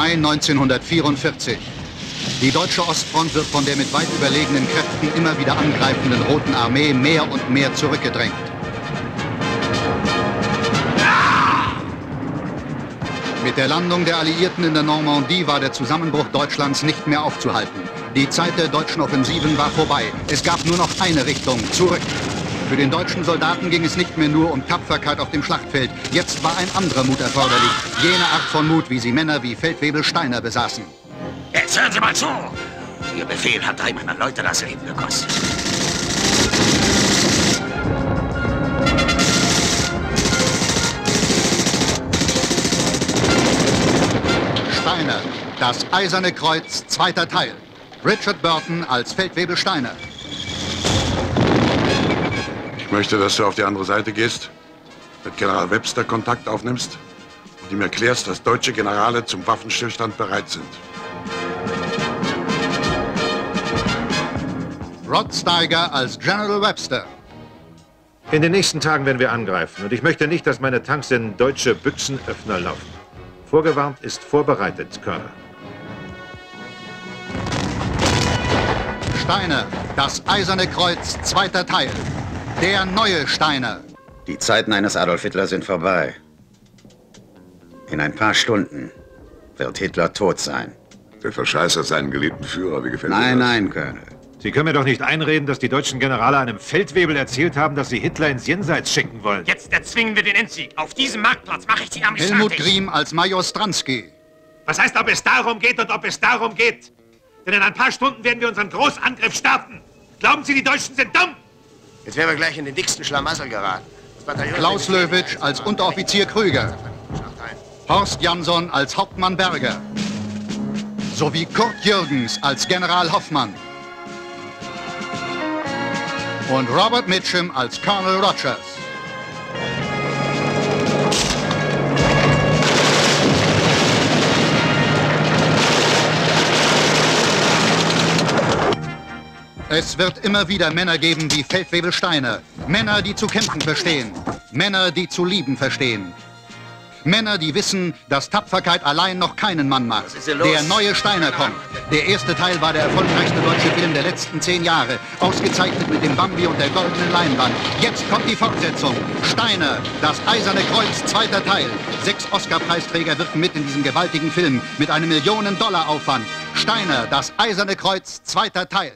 Mai 1944. Die deutsche Ostfront wird von der mit weit überlegenen Kräften immer wieder angreifenden Roten Armee mehr und mehr zurückgedrängt. Mit der Landung der Alliierten in der Normandie war der Zusammenbruch Deutschlands nicht mehr aufzuhalten. Die Zeit der deutschen Offensiven war vorbei. Es gab nur noch eine Richtung, zurück. Für den deutschen Soldaten ging es nicht mehr nur um Tapferkeit auf dem Schlachtfeld. Jetzt war ein anderer Mut erforderlich. Jene Art von Mut, wie sie Männer wie Feldwebel Steiner besaßen. Jetzt hören Sie mal zu! Ihr Befehl hat drei meiner Leute das Leben gekostet. Steiner, das Eiserne Kreuz, zweiter Teil. Richard Burton als Feldwebel Steiner. Ich möchte, dass du auf die andere Seite gehst, mit General Webster Kontakt aufnimmst und ihm erklärst, dass deutsche Generale zum Waffenstillstand bereit sind. Rod Steiger als General Webster. In den nächsten Tagen werden wir angreifen und ich möchte nicht, dass meine Tanks in deutsche Büchsenöffner laufen. Vorgewarnt ist vorbereitet, Colonel. Steiner, das Eiserne Kreuz, zweiter Teil. Der neue Steiner. Die Zeiten eines Adolf Hitler sind vorbei. In ein paar Stunden wird Hitler tot sein. Der verscheißert seinen geliebten Führer. Wie gefällt Nein, nein, Colonel. Sie können mir doch nicht einreden, dass die deutschen Generale einem Feldwebel erzählt haben, dass sie Hitler ins Jenseits schicken wollen. Jetzt erzwingen wir den Endsieg. Auf diesem Marktplatz mache ich die Armee Helmut fertig. Griem als Major Stransky. Was heißt, ob es darum geht und ob es darum geht? Denn in ein paar Stunden werden wir unseren Großangriff starten. Glauben Sie, die Deutschen sind dumm? Jetzt werden wir gleich in den dicksten Schlamassel geraten. Klaus Löwitsch als Unteroffizier Krüger. Horst Jansson als Hauptmann Berger. Sowie Kurt Jürgens als General Hoffmann. Und Robert Mitchum als Colonel Rogers. Es wird immer wieder Männer geben wie Feldwebel Steiner. Männer, die zu kämpfen verstehen. Männer, die zu lieben verstehen. Männer, die wissen, dass Tapferkeit allein noch keinen Mann macht. Der neue Steiner kommt. Der erste Teil war der erfolgreichste deutsche Film der letzten zehn Jahre. Ausgezeichnet mit dem Bambi und der goldenen Leinwand. Jetzt kommt die Fortsetzung. Steiner, das Eiserne Kreuz, zweiter Teil. Sechs Oscar-Preisträger wirken mit in diesem gewaltigen Film mit einem Millionen-Dollar-Aufwand. Steiner, das Eiserne Kreuz, zweiter Teil.